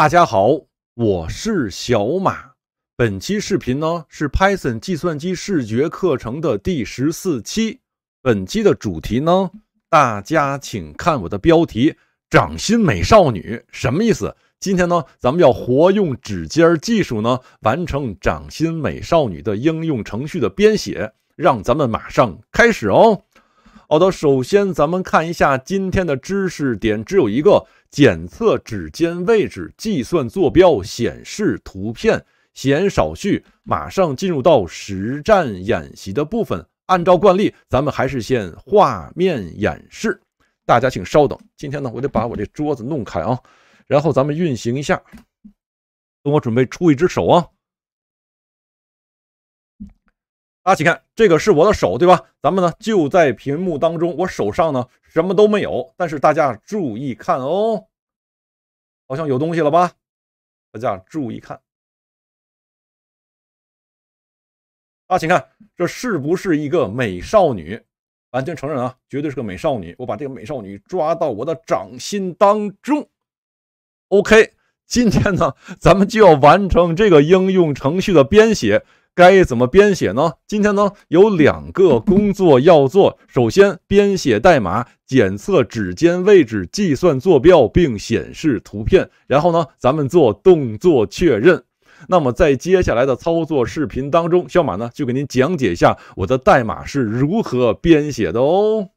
大家好，我是小马。本期视频呢是 Python 计算机视觉课程的第十四期。本期的主题呢，大家请看我的标题“掌心美少女”什么意思？今天呢，咱们要活用指尖技术呢，完成掌心美少女的应用程序的编写。让咱们马上开始哦。好的，首先咱们看一下今天的知识点，只有一个：检测指尖位置，计算坐标，显示图片。闲少叙，马上进入到实战演习的部分。按照惯例，咱们还是先画面演示。大家请稍等，今天呢，我得把我这桌子弄开啊，然后咱们运行一下。等我准备出一只手啊。大家请看，这个是我的手，对吧？咱们呢就在屏幕当中，我手上呢什么都没有，但是大家注意看哦，好像有东西了吧？大家注意看，大家请看，这是不是一个美少女？完全承认啊，绝对是个美少女。我把这个美少女抓到我的掌心当中。OK，今天呢，咱们就要完成这个应用程序的编写。该怎么编写呢？今天呢有两个工作要做。首先，编写代码检测指尖位置，计算坐标并显示图片。然后呢，咱们做动作确认。那么在接下来的操作视频当中，小马呢就给您讲解一下我的代码是如何编写的哦。